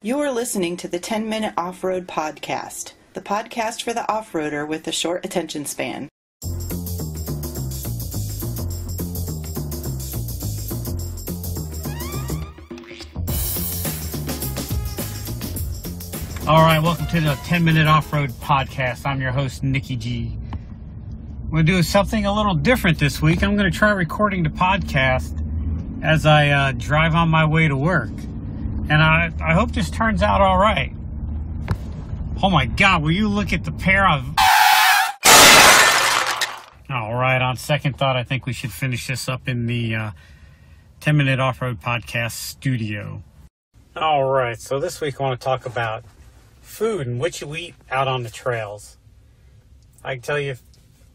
You are listening to the 10 Minute Off Road Podcast, the podcast for the off roader with a short attention span. All right, welcome to the 10 Minute Off Road Podcast. I'm your host, Nikki G. I'm going to do something a little different this week. I'm going to try recording the podcast as I uh, drive on my way to work. And I, I hope this turns out all right. Oh my God, will you look at the pair of. All right, on second thought, I think we should finish this up in the uh, 10 Minute Off Road Podcast studio. All right, so this week I want to talk about food and what you eat out on the trails. I can tell you,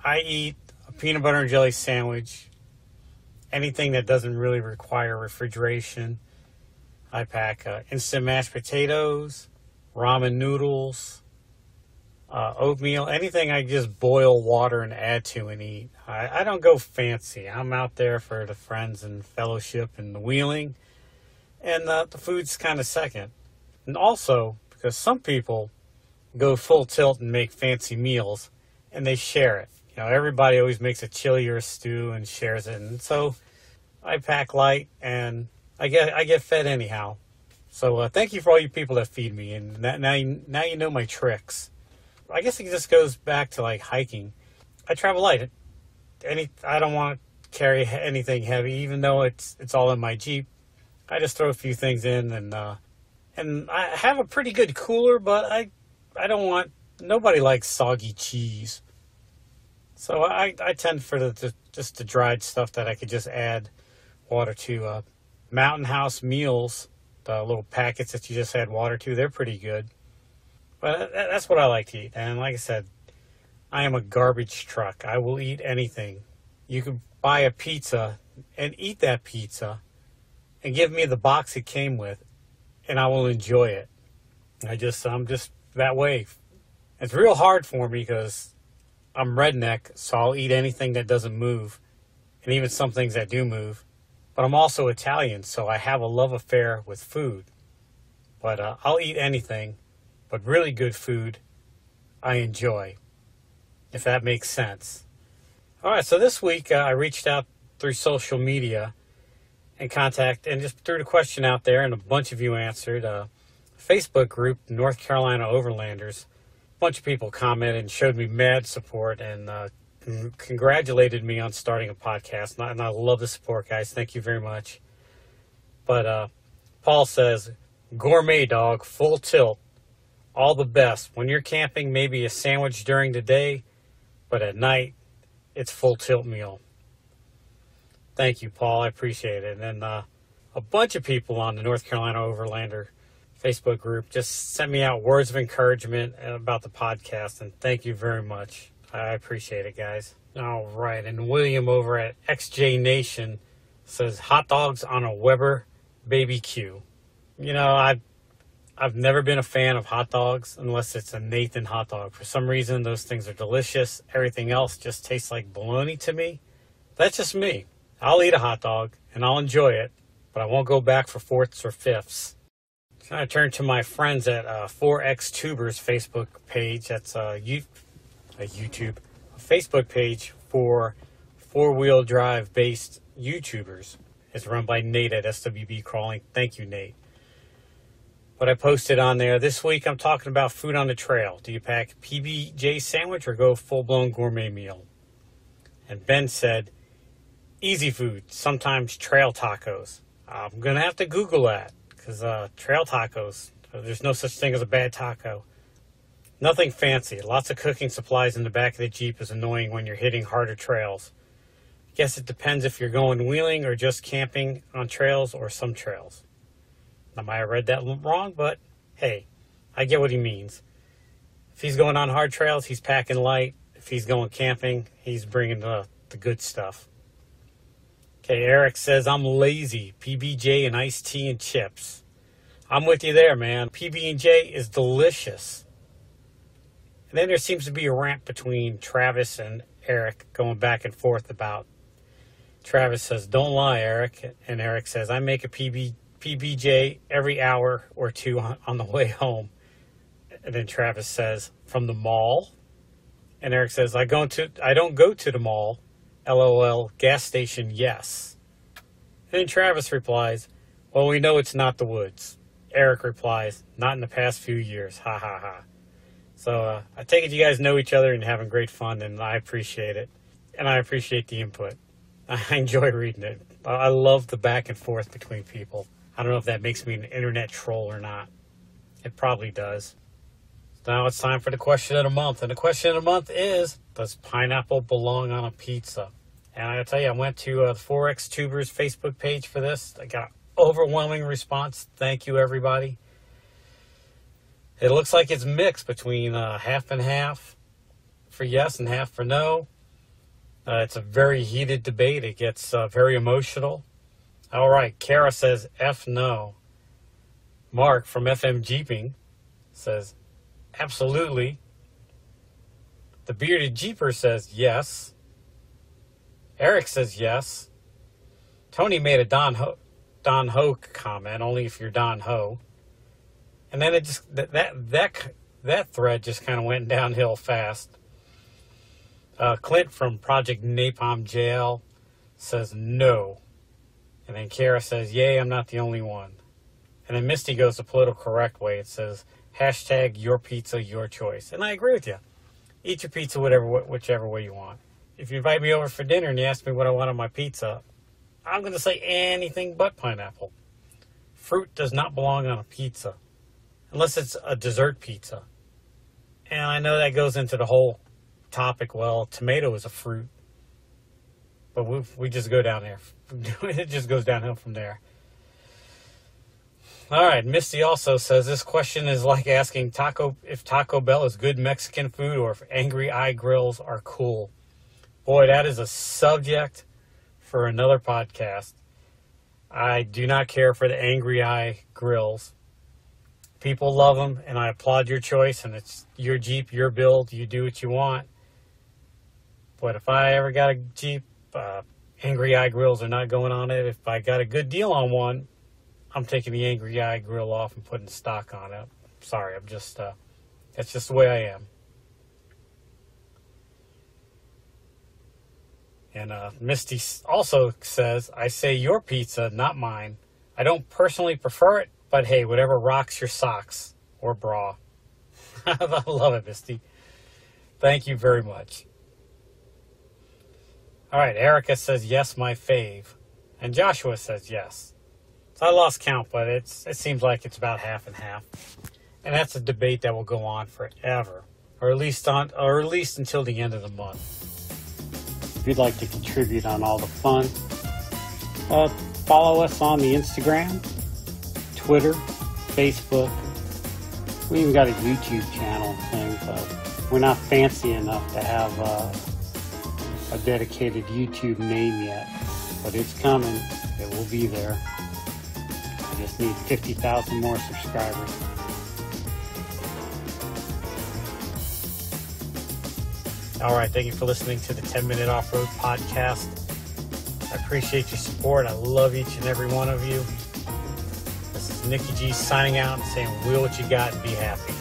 I eat a peanut butter and jelly sandwich, anything that doesn't really require refrigeration. I pack uh, instant mashed potatoes, ramen noodles, uh, oatmeal, anything I just boil water and add to and eat. I, I don't go fancy. I'm out there for the friends and fellowship and the wheeling, and uh, the food's kind of second. And also, because some people go full tilt and make fancy meals and they share it. You know, everybody always makes a chili or a stew and shares it. And so I pack light and I get I get fed anyhow. So uh, thank you for all you people that feed me, and now you, now you know my tricks. I guess it just goes back to like hiking. I travel light. Any I don't want to carry anything heavy, even though it's it's all in my Jeep. I just throw a few things in, and uh, and I have a pretty good cooler, but I I don't want nobody likes soggy cheese. So I, I tend for the, the just the dried stuff that I could just add water to. Uh, Mountain House meals, the little packets that you just add water to, they're pretty good. But that's what I like to eat. And like I said, I am a garbage truck. I will eat anything. You could buy a pizza and eat that pizza and give me the box it came with, and I will enjoy it. I just, I'm just that way. It's real hard for me because I'm redneck, so I'll eat anything that doesn't move, and even some things that do move. But I'm also Italian, so I have a love affair with food. But uh, I'll eat anything, but really good food I enjoy, if that makes sense. All right, so this week uh, I reached out through social media and contact and just threw the question out there, and a bunch of you answered. Uh, Facebook group, North Carolina Overlanders. Bunch of people commented and showed me mad support and uh, congratulated me on starting a podcast, and I, love the support, guys. Thank you very much. But uh, Paul says, gourmet dog, full tilt, all the best. When you're camping, maybe a sandwich during the day, but at night, it's full tilt meal. Thank you, Paul. I appreciate it. And then uh, a bunch of people on the North Carolina Overlander Facebook group just sent me out words of encouragement about the podcast, and thank you very much. I appreciate it, guys. All right, and William over at XJ Nation says hot dogs on a Weber Baby Q. You know, I I've never been a fan of hot dogs unless it's a Nathan hot dog. For some reason, those things are delicious. Everything else just tastes like bologna to me. That's just me. I'll eat a hot dog and I'll enjoy it, but I won't go back for fourths or fifths. So I turn to my friends at uh, 4X Tubers Facebook page. That's uh, you, a YouTube, a Facebook page for four wheel drive based YouTubers. It's run by Nate at SWB Crawling. Thank you, Nate. But I posted on there this week. I'm talking about food on the trail. Do you pack PBJ sandwich or go full blown gourmet meal? And Ben said, easy food, sometimes trail tacos. I'm gonna have to Google that because uh, trail tacos. There's no such thing as a bad taco. Nothing fancy. Lots of cooking supplies in the back of the Jeep is annoying when you're hitting harder trails. Guess it depends if you're going wheeling or just camping on trails or some trails. I might have read that wrong, but hey, I get what he means. If he's going on hard trails, he's packing light. If he's going camping, he's bringing the, the good stuff. Okay, Eric says, I'm lazy. PBJ and iced tea and chips. I'm with you there, man. PB&J is delicious. And then there seems to be a rant between Travis and Eric going back and forth about. Travis says, Don't lie, Eric. And Eric says, I make a PB, PBJ every hour or two on, on the way home. And then Travis says, from the mall. And Eric says, I go to I don't go to the mall. LOL, gas station, yes. And then Travis replies, Well, we know it's not the woods. Eric replies, Not in the past few years. Ha ha ha. So uh, I take it you guys know each other and having great fun, and I appreciate it. And I appreciate the input. I enjoy reading it. I love the back and forth between people. I don't know if that makes me an internet troll or not. It probably does. Now it's time for the question of the month. And the question of the month is Does pineapple belong on a pizza? And I gotta tell you, I went to uh, the 4X Tubers Facebook page for this. I got an overwhelming response. Thank you, everybody. It looks like it's mixed between uh, half and half for yes and half for no. Uh, it's a very heated debate. It gets uh, very emotional. All right, Kara says F no. Mark from FM Jeeping says absolutely. The bearded Jeeper says yes. Eric says yes. Tony made a Don Ho, Don Ho comment, only if you're Don Ho. And then it just that that that, that thread just kind of went downhill fast. Uh, Clint from Project Napalm JL says no. And then Kara says, Yay, I'm not the only one. And then Misty goes the political correct way. It says, hashtag your pizza, your choice. And I agree with you. Eat your pizza whatever, whichever way you want. If you invite me over for dinner and you ask me what I want on my pizza, I'm going to say anything but pineapple. Fruit does not belong on a pizza unless it's a dessert pizza. And I know that goes into the whole topic. Well, tomato is a fruit, but we we just go down there. it just goes downhill from there. All right, Misty also says this question is like asking Taco if Taco Bell is good Mexican food or if Angry Eye Grills are cool. Boy, that is a subject for another podcast. I do not care for the Angry Eye Grills. People love them, and I applaud your choice. And it's your Jeep, your build. You do what you want. But if I ever got a Jeep, uh, Angry Eye Grills are not going on it. If I got a good deal on one, I'm taking the Angry Eye Grill off and putting stock on it. Sorry, I'm just, uh, that's just the way I am. And uh, Misty also says, I say your pizza, not mine. I don't personally prefer it, but hey, whatever rocks your socks or bra. I love it, Misty. Thank you very much. All right, Erica says yes, my fave, and Joshua says yes. So I lost count, but it's it seems like it's about half and half, and that's a debate that will go on forever, or at least on, or at least until the end of the month. If you'd like to contribute on all the fun, uh, follow us on the Instagram, Twitter, Facebook. We even got a YouTube channel thing, but we're not fancy enough to have. Uh, a dedicated YouTube name yet, but it's coming. It will be there. I just need 50,000 more subscribers. All right, thank you for listening to the 10 Minute Off Road Podcast. I appreciate your support. I love each and every one of you. Nikki G signing out and saying, Wheel what you got and be happy.